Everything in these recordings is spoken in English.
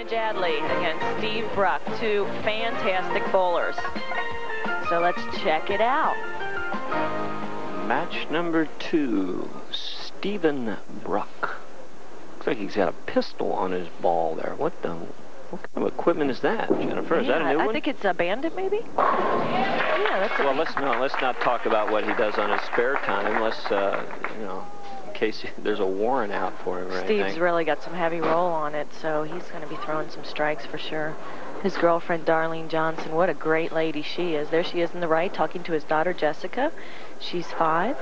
Nienajadly against Steve Bruck, two fantastic bowlers. So let's check it out. Match number two, Stephen Bruck. Looks like he's got a pistol on his ball there. What the? What kind of equipment is that, Jennifer? Is yeah, that a new I one? think it's a bandit, maybe? Yeah, that's a Well, let's no, let's not talk about what he does on his spare time. Let's, uh, you know, case there's a warrant out for him or Steve's anything. really got some heavy roll on it, so he's going to be throwing some strikes for sure. His girlfriend, Darlene Johnson, what a great lady she is. There she is in the right, talking to his daughter, Jessica. She's five.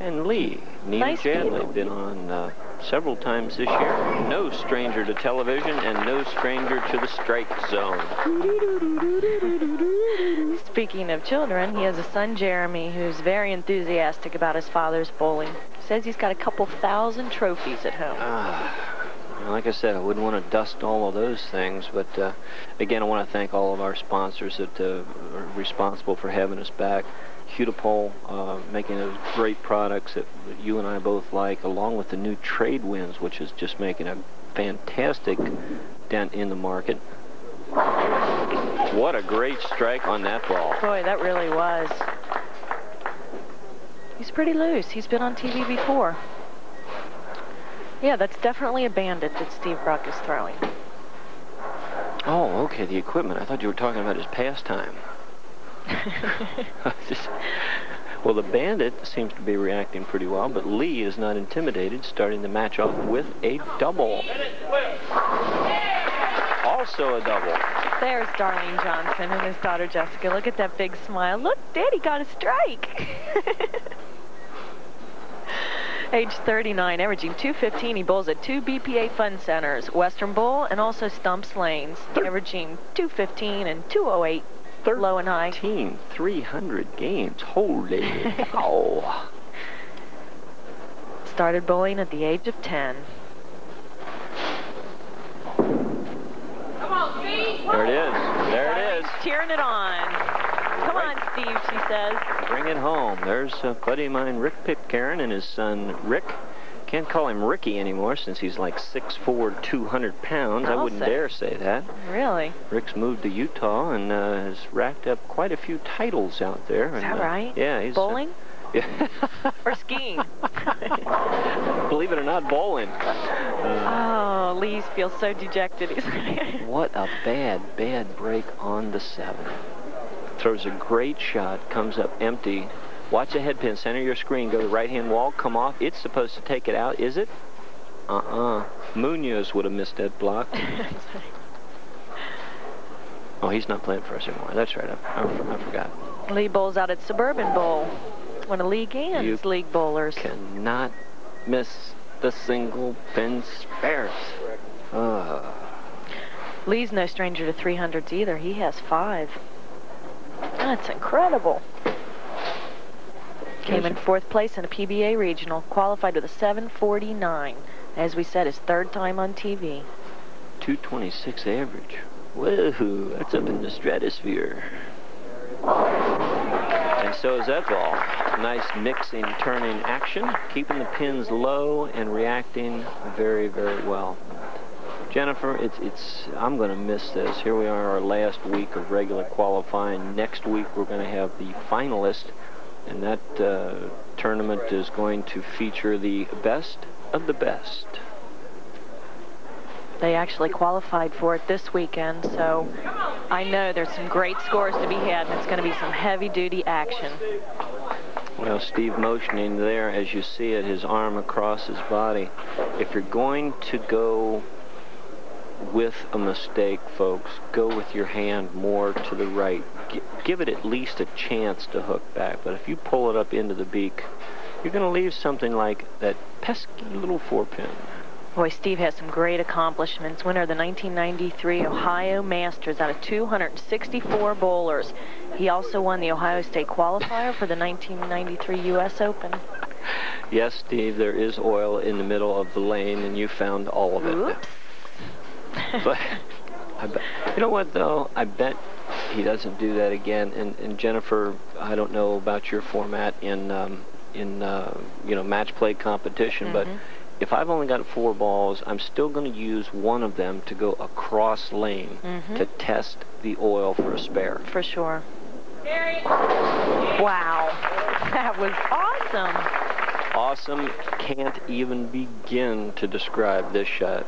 And Lee, Nina Nice Jadley, been on uh, several times this year. No stranger to television and no stranger to the strike zone. Speaking of children, he has a son, Jeremy, who's very enthusiastic about his father's bowling. Says he's got a couple thousand trophies at home. Ah, like I said, I wouldn't want to dust all of those things, but uh, again, I want to thank all of our sponsors that uh, are responsible for having us back. Hudepohl, uh, making those great products that, that you and I both like, along with the new Trade Winds, which is just making a fantastic dent in the market. What a great strike on that ball. Boy, that really was. He's pretty loose. He's been on TV before. Yeah, that's definitely a bandit that Steve Bruck is throwing. Oh, okay, the equipment. I thought you were talking about his pastime. Just- well, the bandit seems to be reacting pretty well, but Lee is not intimidated, starting the match off with a double. Also a double. There's Darlene Johnson and his daughter Jessica. Look at that big smile. Look, Daddy got a strike. Age 39, averaging 215. He bowls at two BPA Fun Centers, Western Bowl and also Stumps Lanes, averaging 215 and 208 low and high. 300 games. Holy cow. Started bowling at the age of 10. There it is. There it is. Cheering it on. Come on, Steve, she says. Bring it home. There's a buddy of mine, Rick Pitcairn, and his son, Rick. Can't call him Ricky anymore since he's like 6'4", 200 pounds. I I'll wouldn't say. dare say that. Really? Rick's moved to Utah and uh, has racked up quite a few titles out there. Is and, that uh, right? Yeah, he's uh, Bowling yeah. or skiing? Believe it or not, bowling. Uh, oh, Lee feels so dejected. What a bad, bad break on the seven. Throws a great shot, comes up empty. Watch the head pin, center your screen, go to the right-hand wall, come off. It's supposed to take it out, is it? Uh-uh. Munoz would have missed that block. Oh, he's not playing for us anymore. That's right. I, I, I forgot. Lee bowls out at Suburban Bowl. One of Lee Gann's You league bowlers. Cannot miss the single pin spares. Uh, Lee's no stranger to 300s either. He has five. That's incredible. Came in fourth place in a PBA regional, qualified with a 749. As we said, his third time on TV. 226 average. Whoa, that's up in the stratosphere. And so is that ball. Nice mixing, turning action, keeping the pins low and reacting very, very well. Jennifer, it's, it's, I'm going to miss this. Here we are, our last week of regular qualifying. Next week, we're going to have the finalist, and that uh, tournament is going to feature the best of the best. They actually qualified for it this weekend, so I know there's some great scores to be had, and it's going to be some heavy-duty action. Well, Steve motioning there, as you see it, his arm across his body. If you're going to go with a mistake, folks, go with your hand more to the right. G give it at least a chance to hook back. But if you pull it up into the beak, you're going to leave something like that pesky little four pin. Boy, Steve has some great accomplishments. Winner of the 1993 Ohio Masters out of 264 bowlers. He also won the Ohio State qualifier for the 1993 U.S. Open. Yes, Steve, there is oil in the middle of the lane, and you found all of it. Oops. but bet, you know what though? I bet he doesn't do that again. And, and Jennifer, I don't know about your format in um, in uh, you know match play competition, but Mhm. if I've only got four balls, I'm still going to use one of them to go across lane Mhm. to test the oil for a spare. For sure. Wow. That was awesome. Awesome. Can't even begin to describe this shot.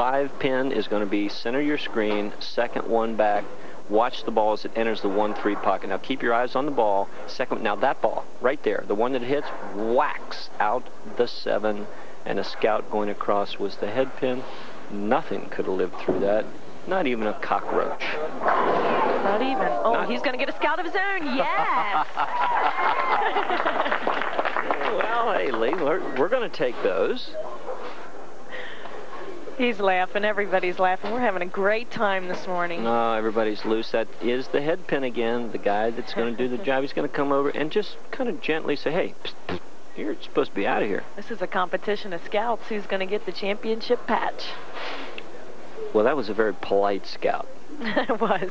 Five pin is going to be center your screen, second one back. Watch the ball as it enters the 1-3 pocket. Now keep your eyes on the ball. Second, now that ball right there, the one that hits, whacks out the seven, and a scout going across was the head pin. Nothing could have lived through that. Not even a cockroach. Not even. Oh, Not- he's going to get a scout of his own. Yes. Well, hey, Lee, we're, we're going to take those. He's laughing. Everybody's laughing. We're having a great time this morning. No, everybody's loose. That is the head pin again. The guy that's going to do the job, he's going to come over and just kind of gently say, hey, psst, psst, you're supposed to be out of here. This is a competition of scouts. Who's going to get the championship patch? Well, that was a very polite scout. it was.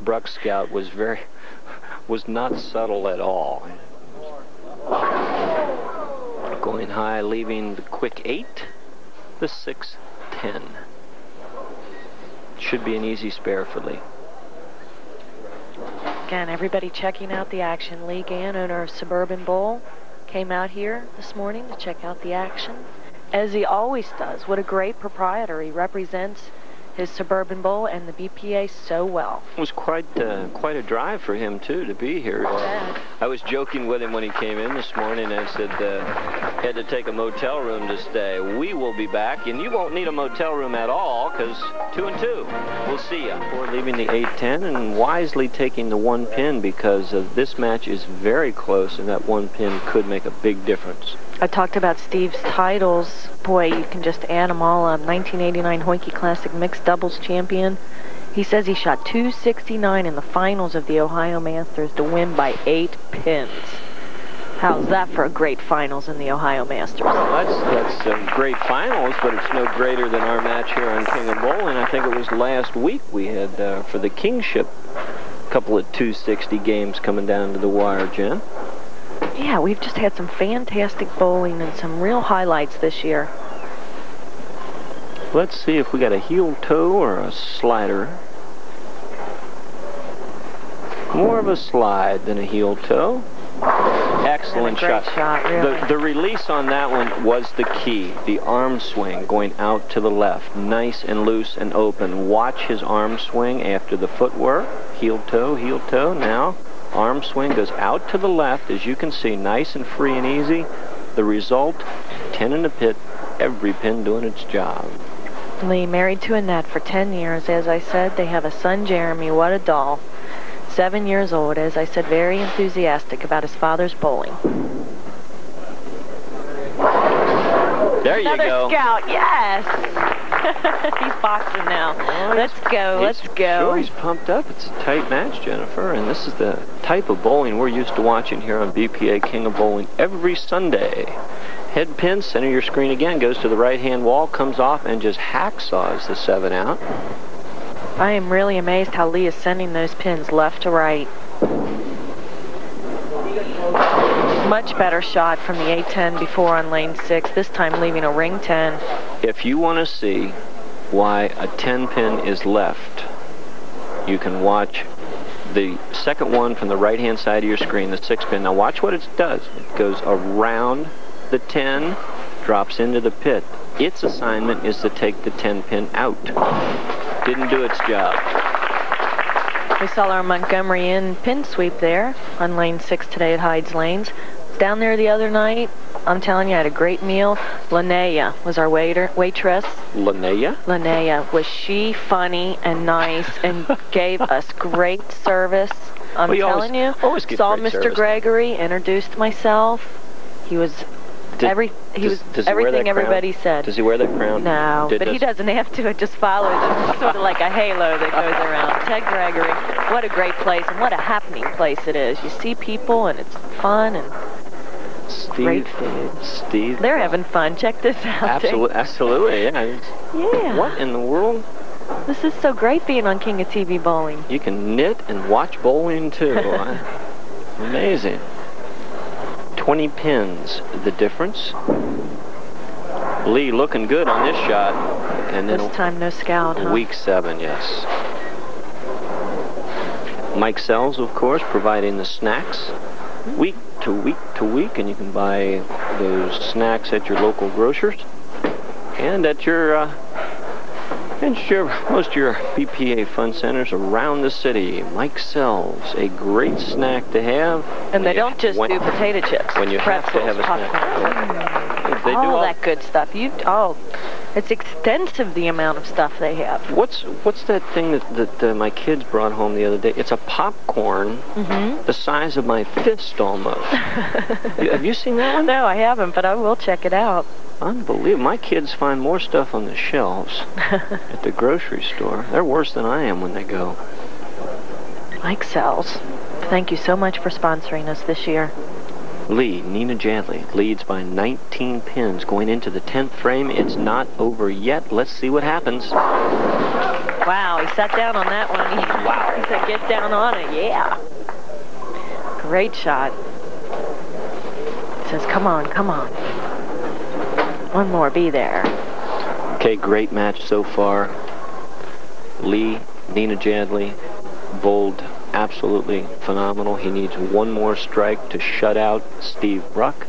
Bruck scout was very, was not subtle at all. Going high, leaving the quick eight, the six, ten. Should be an easy spare for Lee. Again, everybody checking out the action. Lee Gann, owner of Suburban Bowl, came out here this morning to check out the action, as he always does. What a great proprietor. He represents his Suburban Bowl and the BPA so well. It was quite uh, quite a drive for him too to be here. bet. I was joking with him when he came in this morning. I said uh, had to take a motel room to stay. We will be back, and you won't need a motel room at all because two and two. We'll see you. We're leaving the 8-10 and wisely taking the one pin because uh, this match is very close, and that one pin could make a big difference. I talked about Steve's titles. Boy, you can just add them all up. 1989 Hoikey Classic Mixed Doubles Champion. He says he shot 269 in the finals of the Ohio Masters to win by eight pins. How's that for a great finals in the Ohio Masters? That's that's uh, great finals, but it's no greater than our match here on King of Bowling. I think it was last week we had uh, for the kingship a couple of 260 games coming down to the wire, Jen. Yeah, we've just had some fantastic bowling and some real highlights this year. Let's see if we got a heel toe or a slider. More of a slide than a heel toe. Excellent great shot, really. The, the release on that one was the key. The arm swing going out to the left. Nice and loose and open. Watch his arm swing after the footwork. Heel toe, heel toe. Now, arm swing goes out to the left. As you can see, nice and free and easy. The result, 10 in the pit. Every pin doing its job. Lee married to Annette for 10 years. As I said, they have a son, Jeremy. What a doll. Seven years old. As I said, very enthusiastic about his father's bowling. There you Another go. scout, yes. he's boxing now. Let's go, let's go. Sure, he's pumped up. It's a tight match, Jennifer, and this is the type of bowling we're used to watching here on BPA King of Bowling every Sunday. Head pin, center your screen again, goes to the right-hand wall, comes off, and just hacksaws the seven out. I am really amazed how Lee is sending those pins left to right. Much better shot from the 810 before on lane 6, this time leaving a ring 10. If you want to see why a 10 pin is left, you can watch the second one from the right-hand side of your screen, the six pin. Now watch what it does. It goes around the 10, drops into the pit. Its assignment is to take the 10 pin out. Didn't do its job. We saw our Montgomery Inn pin sweep there on lane 6 today at Heid's Lanes. Down there the other night, I'm telling you, I had a great meal. Linnea was our waiter, waitress. Linnea? Linnea, was she funny and nice and gave us great service? I'm Well, you always- telling you. always get saw Mr. service. Gregory, introduced myself. He was Did- every he does- was does he everything everybody said. Does he wear that crown? No, Did- but he does- doesn't have to. It just follows him. It's sort of like a halo that goes around. Ted Gregory, what a great place and what a happening place it is. You see people and it's fun and Steve, great food. Steve. They're having fun. Check this out. Absolutely, absolutely, yeah. Yeah. What in the world? This is so great being on King of TV Bowling. You can knit and watch bowling too. Amazing. 20 pins, the difference. Lee looking good on this shot. And then This time no scout, huh? week seven, yes. Mike Sells, of course, providing the snacks week to week to week, and you can buy those snacks at your local grocers and at your uh, and your, most of your BPA fun centers around the city. Mike Sells, a great snack to have. And they don't just when- do potato chips. when you have to have a snack. popcorn. They do all all that good stuff. You oh, it's extensive the amount of stuff they have. What's what's that thing that, that uh, my kids brought home the other day? It's a popcorn Mm-hmm. the size of my fist almost. Have you seen that one? No, I haven't, but I will check it out. Unbelievable. My kids find more stuff on the shelves at the grocery store. They're worse than I am when they go. Mike Sells. Thank you so much for sponsoring us this year. Lee, Nienajadly, leads by 19 pins going into the 10th frame. It's not over yet. Let's see what happens. Wow, he sat down on that one. He, Wow. He said, get down on it. Yeah. Great shot. Says, come on, come on. One more, be there. Okay, great match so far. Lee, Nienajadly, bowled absolutely phenomenal. He needs one more strike to shut out Steve Bruck.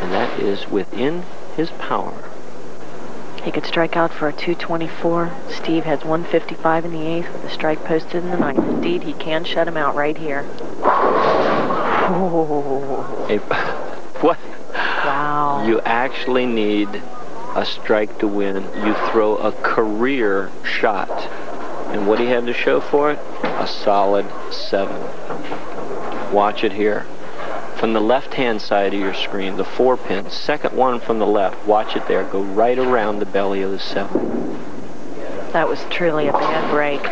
And that is within his power. He could strike out for a 224. Steve has 155 in the eighth with a strike posted in the ninth. Indeed, he can shut him out right here. A- what? wow. You actually need a strike to win. You throw a career shot. And what do you have to show for it? A solid seven. Watch it here. From the left-hand side of your screen, the four pin, second one from the left. Watch it there. Go right around the belly of the seven. That was truly a bad break.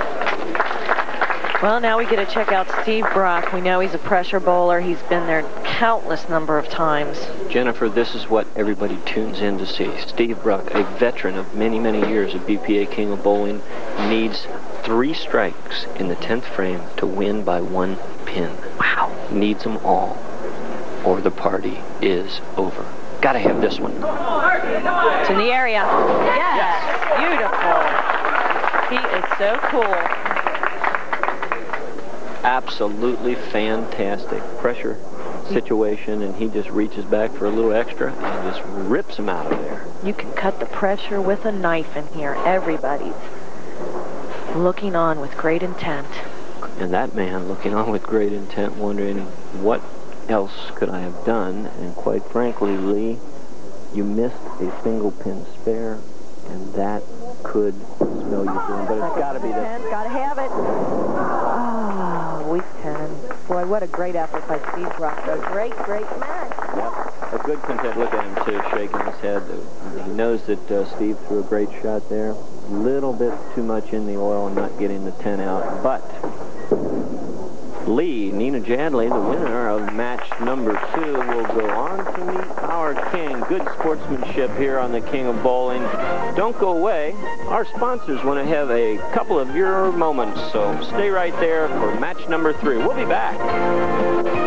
Well, now we get to check out Steve Bruck. We know he's a pressure bowler. He's been there countless number of times. Jennifer, this is what everybody tunes in to see. Steve Bruck, a veteran of many, many years of BPA King of Bowling, needs three strikes in the 10th frame to win by one pin. Wow. Needs them all, or the party is over. Gotta have this one. It's in the area. Yes. Beautiful. He is so cool. Absolutely fantastic pressure situation, and he just reaches back for a little extra and just rips him out of there. You can cut the pressure with a knife in here. Everybody's looking on with great intent. And that man looking on with great intent, wondering what else could I have done? And quite frankly, Lee, you missed a single pin spare, and that could smell you through. But it's got to be this. Got to have it. Ah, week 10. Boy, what a great effort by Steve Bruck. A great, great match. A good content. Look at him too, shaking his head. He knows that uh, Steve threw a great shot there. A little bit too much in the oil and not getting the 10 out, but Lee, Nienajadly, the winner of match number two, will go on to meet our king. Good sportsmanship here on the King of Bowling. Don't go away. Our sponsors want to have a couple of your moments, so stay right there for match number three. We'll be back.